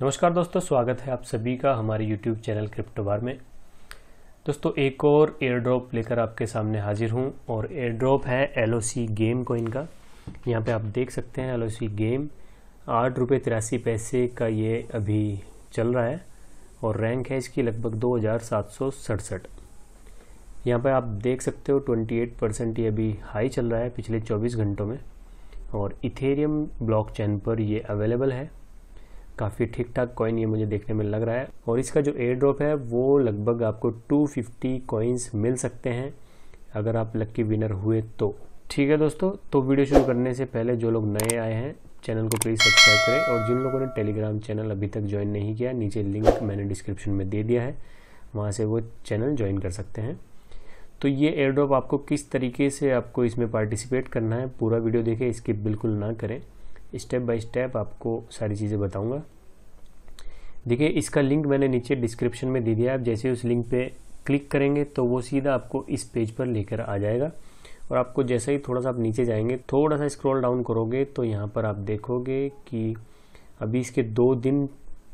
नमस्कार दोस्तों, स्वागत है आप सभी का हमारे YouTube चैनल क्रिप्टो बार में। दोस्तों, एक और एयर ड्रॉप लेकर आपके सामने हाजिर हूँ और एयर ड्रॉप है एलओसी गेम कोइन का। यहाँ पे आप देख सकते हैं एलओसी गेम आठ रुपये तिरासी पैसे का ये अभी चल रहा है और रैंक है इसकी लगभग दो हज़ार सात सौ सड़सठ। यहाँ पर आप देख सकते हो 28 परसेंट ये अभी हाई चल रहा है पिछले 24 घंटों में और इथेरियम ब्लॉकचेन पर ये अवेलेबल है। काफ़ी ठीक ठाक कॉइन ये मुझे देखने में लग रहा है। और इसका जो एयर ड्रॉप है, वो लगभग आपको 250 कॉइन्स मिल सकते हैं, अगर आप लक्की विनर हुए तो। ठीक है दोस्तों तो वीडियो शुरू करने से पहले जो लोग नए आए हैं, चैनल को प्लीज़ सब्सक्राइब करें। और जिन लोगों ने टेलीग्राम चैनल अभी तक ज्वाइन नहीं किया, नीचे लिंक मैंने डिस्क्रिप्शन में दे दिया है, वहाँ से वो चैनल ज्वाइन कर सकते हैं। तो ये एयर ड्रॉप आपको किस तरीके से आपको इसमें पार्टिसिपेट करना है, पूरा वीडियो देखें इसकी बिल्कुल ना करें। स्टेप बाय स्टेप आपको सारी चीज़ें बताऊँगा। देखिए, इसका लिंक मैंने नीचे डिस्क्रिप्शन में दे दिया आप जैसे उस लिंक पे क्लिक करेंगे तो वो सीधा आपको इस पेज पर लेकर आ जाएगा। और आपको जैसे ही थोड़ा सा आप नीचे जाएँगे, थोड़ा सा स्क्रॉल डाउन करोगे तो यहाँ पर आप देखोगे कि अभी इसके दो दिन,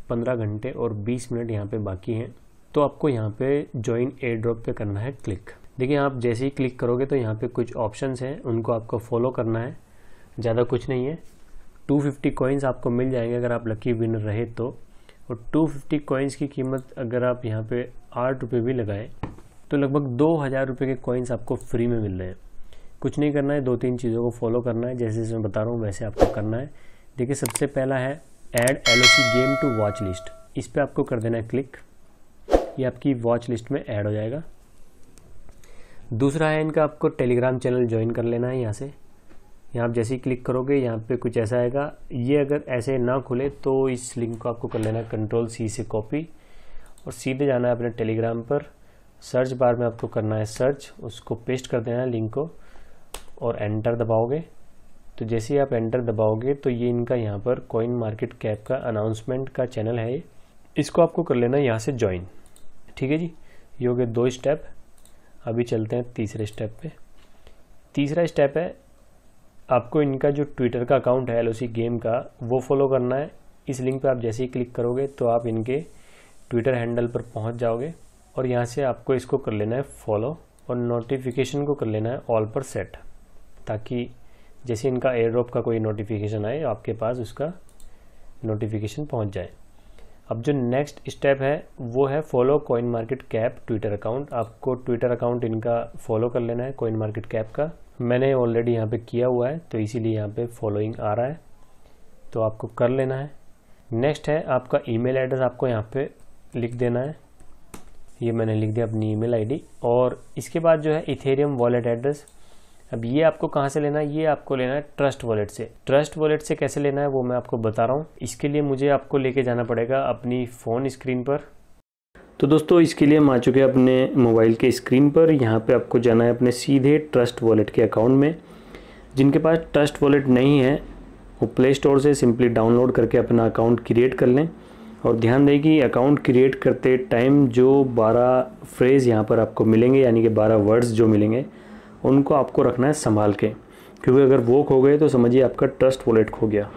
पंद्रह घंटे और बीस मिनट यहाँ पे बाकी हैं। तो आपको यहाँ पे ज्वाइन एयर ड्रॉप पे करना है क्लिक देखिए, आप जैसे ही क्लिक करोगे तो यहाँ पे कुछ ऑप्शंस हैं, उनको आपको फॉलो करना है। ज़्यादा कुछ नहीं है। 250 फिफ्टी कॉइन्स आपको मिल जाएँगे अगर आप लकी विनर रहे तो। और 250 फिफ्टी कॉइन्स की कीमत अगर आप यहाँ पे आठ रुपये भी लगाएँ तो लगभग दो हज़ार रुपये के कॉइन्स आपको फ्री में मिल रहे हैं। कुछ नहीं करना है, दो तीन चीज़ों को फॉलो करना है, जैसे जैसे मैं बता रहा हूँ, वैसे आपको करना है। देखिए, सबसे पहला है add L game to watch list इस पर आपको कर देना है क्लिक ये आपकी वॉच लिस्ट में ऐड हो जाएगा। दूसरा है इनका आपको टेलीग्राम चैनल ज्वाइन कर लेना है यहाँ से। यहाँ आप जैसे ही क्लिक करोगे, यहाँ पे कुछ ऐसा आएगा। ये अगर ऐसे ना खुले तो इस लिंक को आपको कर लेना है कंट्रोल सी से कॉपी और सीधे जाना है अपने टेलीग्राम पर। सर्च बार में आपको करना है सर्च उसको पेस्ट कर देना है लिंक को। और एंटर दबाओगे। तो जैसे ही आप एंटर दबाओगे तो ये इनका यहाँ पर कॉइन मार्केट कैप का अनाउंसमेंट का चैनल है ये। इसको आपको कर लेना है यहाँ से ज्वाइन ठीक है जी? ये हो गए दो स्टेप अभी चलते हैं तीसरे स्टेप पे। तीसरा स्टेप है आपको इनका जो ट्विटर का अकाउंट है एलओसी गेम का, वो फॉलो करना है। इस लिंक पर आप जैसे ही क्लिक करोगे तो आप इनके ट्विटर हैंडल पर पहुँच जाओगे और यहाँ से आपको इसको कर लेना है फॉलो और नोटिफिकेशन को कर लेना है ऑल पर सेट ताकि जैसे इनका एयर ड्रॉप का कोई नोटिफिकेशन आए, आपके पास उसका नोटिफिकेशन पहुँच जाए। अब जो नेक्स्ट स्टेप है, वो है follow coin market cap Twitter account आपको ट्विटर अकाउंट इनका फॉलो कर लेना है कॉइन मार्केट कैप का। मैंने ऑलरेडी यहाँ पे किया हुआ है तो इसीलिए यहाँ पे फॉलोइंग आ रहा है। तो आपको कर लेना है। नेक्स्ट है, आपका ईमेल एड्रेस आपको यहाँ पे लिख देना है। ये मैंने लिख दिया अपनी ईमेल आईडी और इसके बाद जो है इथेरियम वॉलेट एड्रेस अब ये आपको कहाँ से लेना है? ये आपको लेना है ट्रस्ट वॉलेट से। ट्रस्ट वॉलेट से कैसे लेना है वो मैं आपको बता रहा हूँ। इसके लिए मुझे आपको लेके जाना पड़ेगा अपनी फ़ोन स्क्रीन पर। तो दोस्तों, इसके लिए हम आ चुके हैं अपने मोबाइल के स्क्रीन पर। यहाँ पे आपको जाना है अपने सीधे ट्रस्ट वॉलेट के अकाउंट में। जिनके पास ट्रस्ट वॉलेट नहीं है, वो प्ले स्टोर से सिंपली डाउनलोड करके अपना अकाउंट क्रिएट कर लें। और ध्यान दें कि अकाउंट क्रिएट करते टाइम जो 12 फ्रेज़ यहाँ पर आपको मिलेंगे, यानी कि 12 वर्ड्स जो मिलेंगे। उनको आपको रखना है संभाल के। क्योंकि अगर वो खो गए तो समझिए आपका ट्रस्ट वॉलेट खो गया।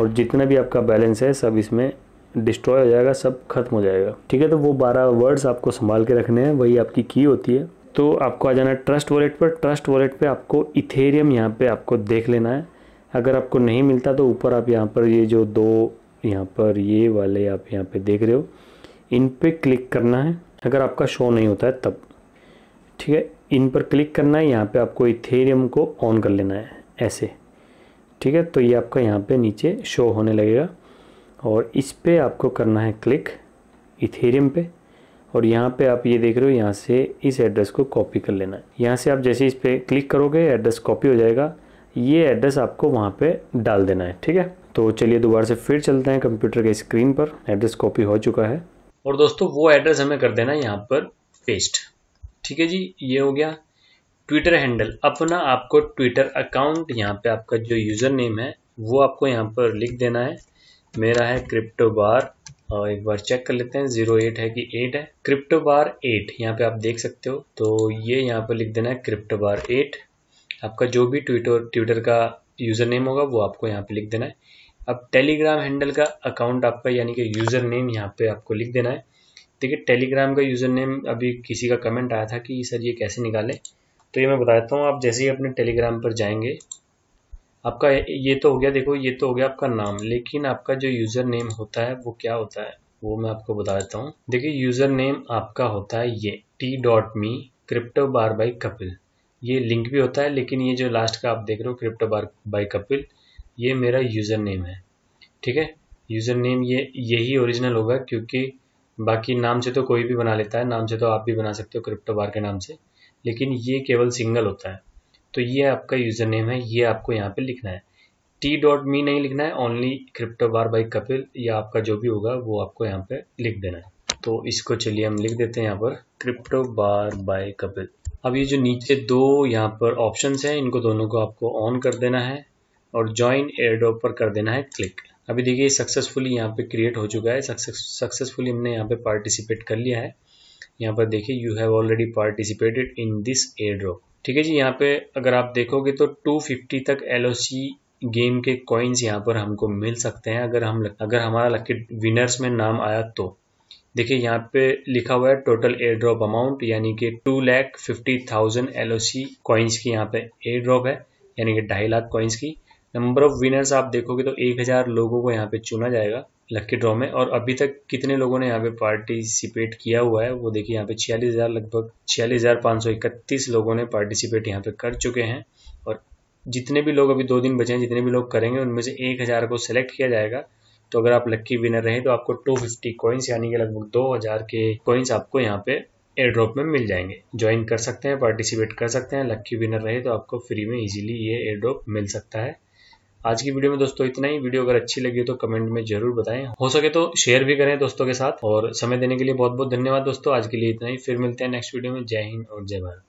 और जितना भी आपका बैलेंस है, सब इसमें डिस्ट्रॉय हो जाएगा, सब खत्म हो जाएगा। ठीक है तो वो बारह वर्ड्स आपको संभाल के रखने हैं, वही आपकी की होती है। तो आपको आ जाना है ट्रस्ट वॉलेट पर। ट्रस्ट वॉलेट पे आपको इथेरियम यहाँ पे आपको देख लेना है। अगर आपको नहीं मिलता तो ऊपर आप यहाँ पर ये जो दो यहाँ पर ये वाले आप यहाँ पे देख रहे हो, इन पे क्लिक करना है। अगर आपका शो नहीं होता है, तब। ठीक है? इन पर क्लिक करना है, यहाँ पे आपको इथेरियम को ऑन कर लेना है, ऐसे। ठीक है तो ये आपका यहाँ पे नीचे शो होने लगेगा। और इस पर आपको करना है क्लिक इथेरियम पे। और यहाँ पे आप ये देख रहे हो, यहाँ से इस एड्रेस को कॉपी कर लेना है। यहाँ से आप जैसे इस पर क्लिक करोगे एड्रेस कॉपी हो जाएगा। ये एड्रेस आपको वहाँ पे डाल देना है, ठीक है? तो चलिए दोबारा से फिर चलते हैं कंप्यूटर के स्क्रीन पर। एड्रेस कॉपी हो चुका है। और दोस्तों, वो एड्रेस हमें कर देना है यहाँ पर पेस्ट ठीक है जी, ये हो गया ट्विटर हैंडल अपना आपको ट्विटर अकाउंट यहाँ पे आपका जो यूज़र नेम है, वो आपको यहाँ पर लिख देना है। मेरा है क्रिप्टो बार और एक बार चेक कर लेते हैं ज़ीरो एट है कि एट है। क्रिप्टो बार एट यहाँ पे आप देख सकते हो। तो ये यहाँ पर लिख देना है क्रिप्टो बार एट आपका जो भी ट्विटर ट्विटर का यूज़र नेम होगा, वो आपको यहाँ पे लिख देना है। अब टेलीग्राम हैंडल का अकाउंट आपका, यानी कि यूज़र नेम यहाँ पे आपको लिख देना है। देखिए टेलीग्राम का यूज़र नेम अभी किसी का कमेंट आया था कि सर ये कैसे निकालें? तो ये मैं बता देता हूँ, आप जैसे ही अपने टेलीग्राम पर जाएँगे, आपका ये तो हो गया, देखो, ये तो हो गया आपका नाम, लेकिन आपका जो यूज़र नेम होता है, वो क्या होता है? वो मैं आपको बता देता हूँ। देखिए यूज़र नेम आपका होता है ये T dot me crypto bar by Kapil ये लिंक भी होता है, लेकिन ये जो लास्ट का आप देख रहे हो क्रिप्टो बार बाई कपिल ये मेरा यूज़र नेम है। ठीक है? यूज़र नेम ये, यही ओरिजिनल होगा, क्योंकि बाकी नाम से तो कोई भी बना लेता है, नाम से तो आप भी बना सकते हो क्रिप्टो बार के नाम से। लेकिन ये केवल सिंगल होता है। तो ये आपका यूज़र नेम है, ये आपको यहाँ पे लिखना है। टी डॉट मी नहीं लिखना है only crypto bar by Kapil या आपका जो भी होगा, वो आपको यहाँ पे लिख देना है। तो इसको चलिए हम लिख देते हैं यहाँ पर क्रिप्टो बार बाय कपिल अब ये जो नीचे दो यहाँ पर ऑप्शन हैं, इनको दोनों को आपको ऑन कर देना है और ज्वाइन एयरडॉप पर कर देना है क्लिक अभी देखिए सक्सेसफुली यहाँ पे क्रिएट हो चुका है। सक्सेसफुली हमने यहाँ पे पार्टिसिपेट कर लिया है। यहाँ पर देखिए you have already participated in this air drop ठीक है जी, यहाँ पे अगर आप देखोगे तो 250 तक एलओसी गेम के कॉइन्स यहाँ पर हमको मिल सकते हैं। अगर हम, अगर हमारा लकी विनर्स में नाम आया तो। देखिए, यहाँ पे लिखा हुआ है टोटल एयर ड्रॉप अमाउंट यानी कि two lakh fifty thousand L coins की यहाँ पे एयर ड्रॉप है। यानी कि ढाई लाख कॉइन्स की। नंबर ऑफ़ विनर्स आप देखोगे तो एक हज़ार लोगों को यहाँ पे चुना जाएगा लक्की ड्रॉ में। और अभी तक कितने लोगों ने यहाँ पे पार्टिसिपेट किया हुआ है, वो देखिए यहाँ पे छियालीस हज़ार, लगभग छियालीस हज़ार पाँच सौ इकतीस लोगों ने पार्टिसिपेट यहाँ पे कर चुके हैं। और जितने भी लोग अभी दो दिन बचे हैं, जितने भी लोग करेंगे, उनमें से एक हज़ार को सिलेक्ट किया जाएगा। तो अगर आप लक्की विनर रहे तो आपको टू फिफ्टी कॉइन्स यानी कि लगभग दो हज़ार के कॉइन्स आपको यहाँ पे एयर ड्रॉप में मिल जाएँगे। ज्वाइन कर सकते हैं पार्टिसिपेट कर सकते हैं। लक्की विनर रहे तो आपको फ्री में इजीली ये एयर ड्रॉप मिल सकता है। आज की वीडियो में दोस्तों इतना ही। वीडियो अगर अच्छी लगी तो कमेंट में ज़रूर बताएँ। हो सके तो शेयर भी करें दोस्तों के साथ। और समय देने के लिए बहुत बहुत धन्यवाद दोस्तों। आज के लिए इतना ही। फिर मिलते हैं नेक्स्ट वीडियो में। जय हिंद और जय भारत।